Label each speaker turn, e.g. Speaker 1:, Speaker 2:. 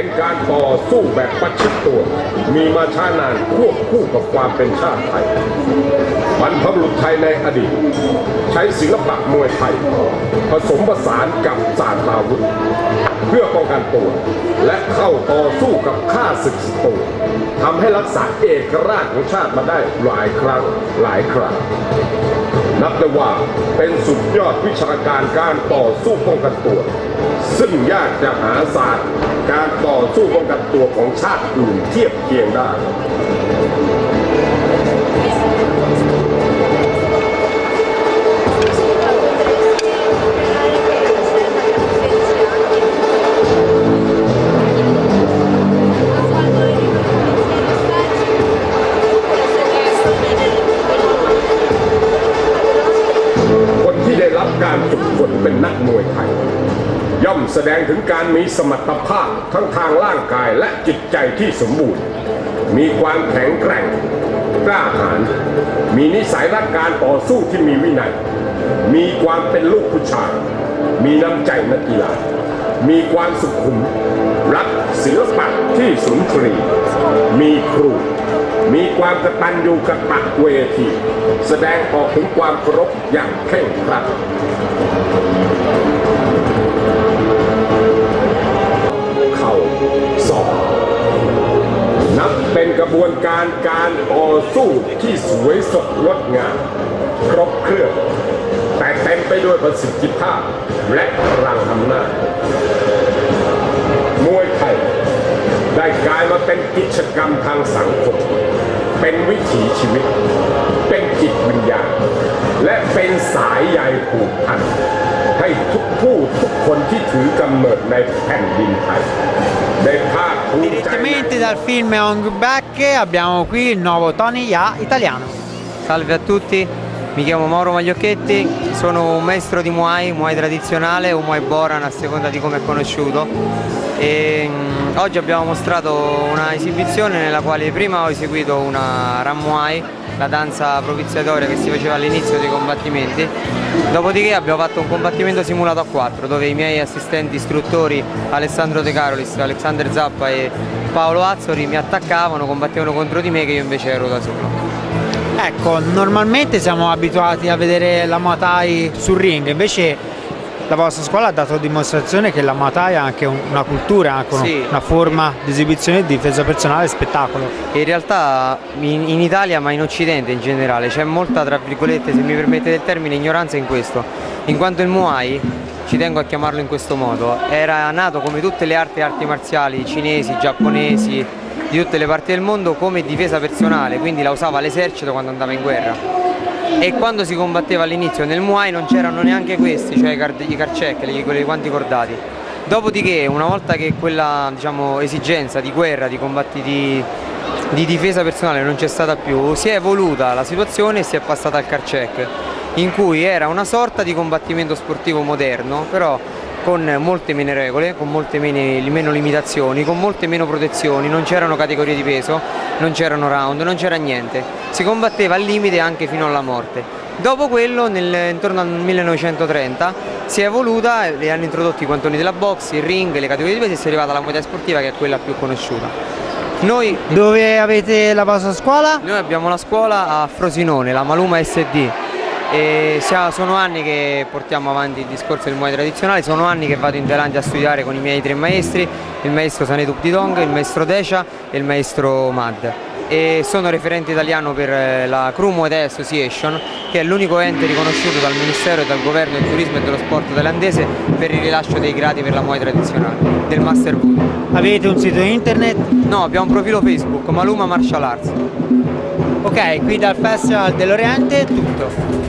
Speaker 1: เป็นการต่อสู้แบบประชิดตัว มีมาช้านานควบคู่กับความเป็นชาติไทยบรรพบุรุษไทยในอดีต ใช้ศิลปะมวยไทย ผสมผสานกับศาสตราวุธ เพื่อป้องกันตัว และเข้าต่อสู้กับข้าศึกศัตรูทำให้รักษาเอกราชของชาติมาได้หลายครั้งหลายครั้ง นับได้ว่าเป็นสุดยอดวิชาการการต่อสู้ป้องกันตัว ซึ่งยากจะหาศาสตร์ การต่อสู้ป้องกันตัวของชาติอื่นเทียบเคียงได้ การฝึกฝนเป็นนักมวยไทย ย่อมแสดงถึงการมีสมรรถภาพทั้งทางร่างกายและจิตใจที่สมบูรณ์ มีความแข็งแกร่ง กล้าหาญมีนิสัยรักการต่อสู้ที่มีวินัย มีความเป็นลูกผู้ชาย มีน้ำใจนักกีฬามีความสุขุม รักศิลปะที่สุนทรี มีครู มีความกตัญญูกตเวที แสดงออกถึงความเคารพอย่างเคร่งครัดเข่าศอกนับเป็นกระบวนการการต่อสู้ที่สวยสดงดงามครบเครื่อง แต่เต็มไปด้วยประสิทธิภาพและพลังอำนาจ กลายมาเป็นกิจกรรมทางสังคม เป็นวิถีชีวิต เป็นจิตวิญญาณ และเป็นสายใยผูกพันให้ทุกผู้ทุกคนที่ถือกำเนิดในแผ่นดินไทยได้ภาคภูมิใจ
Speaker 2: Direttamente dal film Hong Back abbiamo qui il nuovo Tony Ya italiano.
Speaker 3: Salve a tutti, mi chiamo Mauro Magliocchetti, sono un maestro di Muay, Muay tradizionale o Muay Boran a seconda di come è conosciuto e mm, oggi abbiamo mostrato una esibizione nella quale prima ho eseguito una Ram Muay, la danza propiziatoria che si faceva all'inizio dei combattimenti, dopodiché abbiamo fatto un combattimento simulato a quattro dove i miei assistenti istruttori Alessandro De Carolis, Alexander Zappa e Paolo Azzori mi attaccavano, combattevano contro di me che io invece ero da solo.
Speaker 2: Ecco, normalmente siamo abituati a vedere la Muay Thai sul ring, invece la vostra scuola ha dato dimostrazione che la Muay Thai ha anche un- una cultura, anche
Speaker 3: Sì.
Speaker 2: una forma di esibizione di difesa personale e spettacolo.
Speaker 3: In realtà in, in Italia ma in Occidente in generale c'è molta tra virgolette se mi permettete il termine ignoranza in questo in quanto il Muay ci tengo a chiamarlo in questo modo era nato come tutte le arti arti marziali cinesi, giapponesi di tutte le parti del mondo come difesa personale quindi la usava l'esercito quando andava in guerra. E quando si combatteva all'inizio nel Muay non c'erano neanche questi cioè i, card- i quelli quanti cordati. Dopodiché, una volta che quella diciamo, esigenza di guerra, di combatti di, di difesa personale non c'è stata più, si è evoluta la situazione e si è passata al car check, in cui era una sorta di combattimento sportivo moderno, però con molte meno regole, con molte meno, meno limitazioni, con molte meno protezioni, non c'erano categorie di peso, non c'erano round, non c'era niente. Si combatteva al limite anche fino alla morte. Dopo quello, nel- intorno al 1930, si è evoluta e hanno introdotto i quantoni della box, il ring, le categorie di peso e si è arrivata alla modalità sportiva che è quella più conosciuta. Noi,
Speaker 2: Dove avete la vostra scuola?
Speaker 3: noi abbiamo la scuola a Frosinone, la Maluma SD. E sono anni che portiamo avanti il discorso del Muay tradizionale, sono anni che vado in Thailandia a studiare con i miei tre maestri, il maestro Sanetup Didong, il maestro Decia e il maestro Mad. E sono referente italiano per eh, la Crew Muay Thai Association, che è l'unico ente riconosciuto dal Ministero e dal Governo del Turismo e dello Sport thailandese per il rilascio dei gradi per la Muay tradizionale, del Master Voodoo.
Speaker 2: Avete un sito internet?
Speaker 3: No, abbiamo un profilo Facebook, Maluma Martial Arts.
Speaker 2: Ok, qui dal Festival dell'Oriente è tutto.